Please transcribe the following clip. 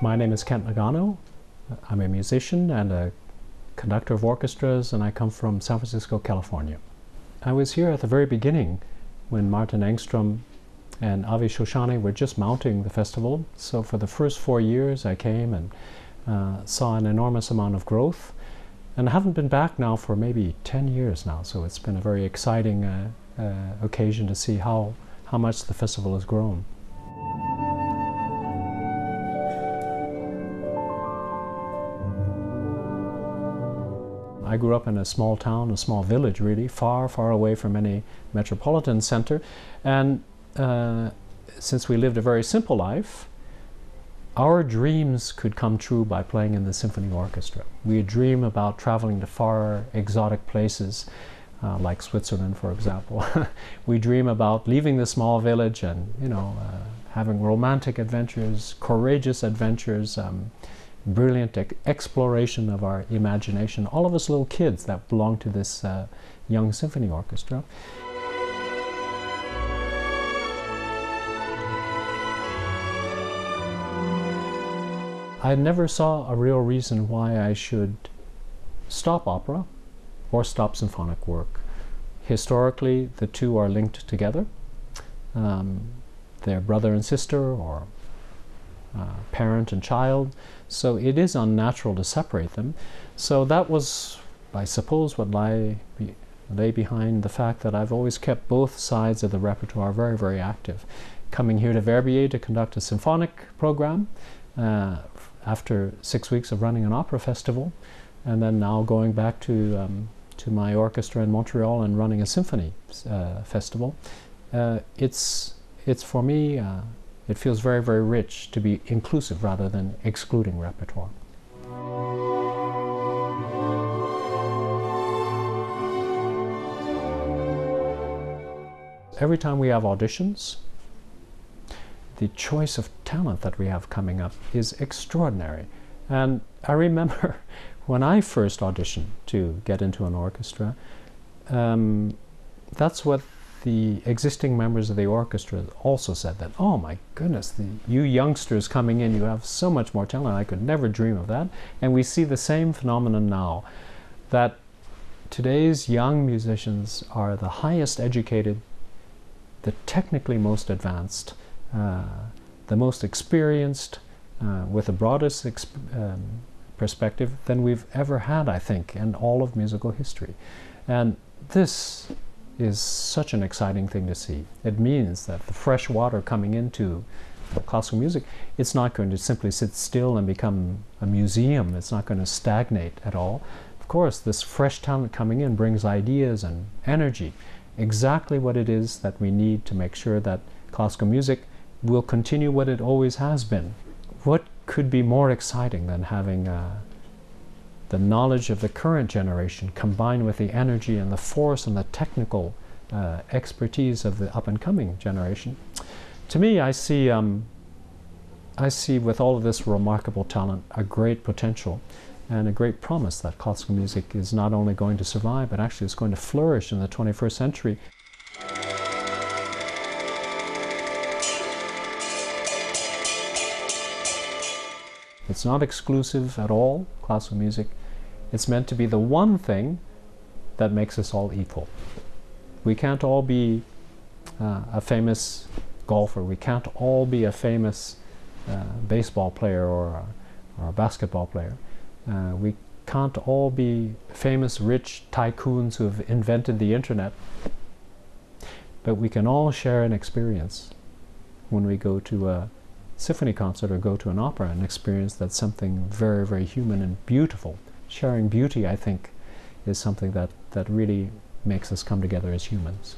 My name is Kent Nagano. I'm a musician and a conductor of orchestras, and I come from San Francisco, California. I was here at the very beginning when Martin Engstrom and Avi Shoshani were just mounting the festival. So for the first four years, I came and uh, saw an enormous amount of growth. And I haven't been back now for maybe 10 years now, so it's been a very exciting uh, uh, occasion to see how, how much the festival has grown. I grew up in a small town, a small village really, far, far away from any metropolitan center. And uh, since we lived a very simple life, our dreams could come true by playing in the symphony orchestra. We dream about traveling to far exotic places, uh, like Switzerland, for example. we dream about leaving the small village and, you know, uh, having romantic adventures, courageous adventures, um, brilliant exploration of our imagination, all of us little kids that belong to this uh, young symphony orchestra. I never saw a real reason why I should stop opera or stop symphonic work. Historically, the two are linked together. Um, they're brother and sister or uh, parent and child. So it is unnatural to separate them. So that was, I suppose, what lay, be, lay behind the fact that I've always kept both sides of the repertoire very, very active. Coming here to Verbier to conduct a symphonic program uh, after six weeks of running an opera festival, and then now going back to um, to my orchestra in Montreal and running a symphony uh, festival. Uh, it's it's for me uh, it feels very, very rich to be inclusive rather than excluding repertoire. Every time we have auditions, the choice of talent that we have coming up is extraordinary. And I remember when I first auditioned to get into an orchestra, um, that's what the existing members of the orchestra also said that, oh my goodness, the, you youngsters coming in, you have so much more talent. I could never dream of that. And we see the same phenomenon now that today's young musicians are the highest educated, the technically most advanced, uh, the most experienced, uh, with the broadest um, perspective than we've ever had, I think, in all of musical history. And this is such an exciting thing to see. It means that the fresh water coming into classical music, it's not going to simply sit still and become a museum. It's not going to stagnate at all. Of course, this fresh talent coming in brings ideas and energy, exactly what it is that we need to make sure that classical music will continue what it always has been. What could be more exciting than having uh, the knowledge of the current generation combined with the energy and the force and the technical uh, expertise of the up and coming generation. To me, I see, um, I see with all of this remarkable talent a great potential and a great promise that classical music is not only going to survive, but actually is going to flourish in the 21st century. It's not exclusive at all, classical music. It's meant to be the one thing that makes us all equal. We can't all be uh, a famous golfer. We can't all be a famous uh, baseball player or a, or a basketball player. Uh, we can't all be famous rich tycoons who have invented the internet. But we can all share an experience when we go to a symphony concert or go to an opera, an experience that's something very, very human and beautiful sharing beauty, I think, is something that, that really makes us come together as humans.